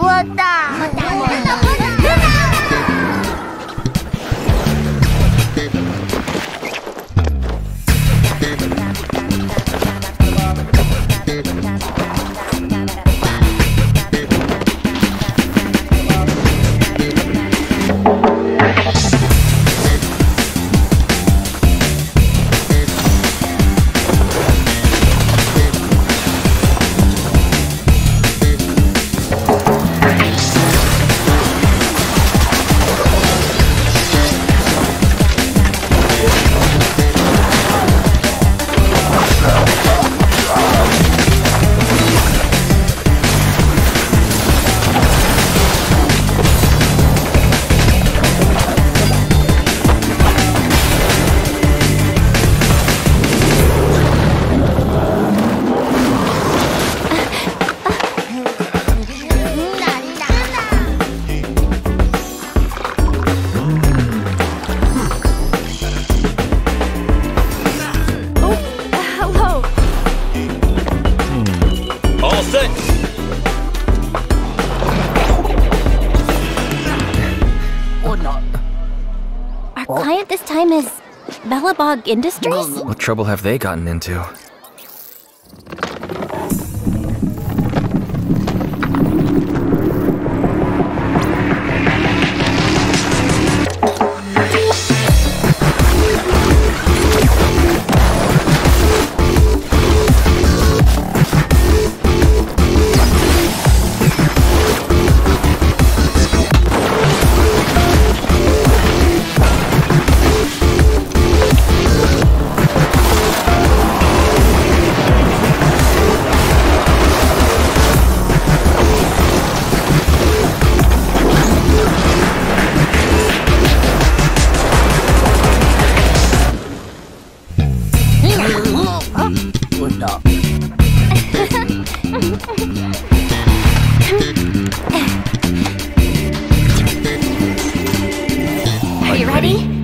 我打，我，All set. Our client this time is Belobog Industries? What trouble have they gotten into? Are you ready?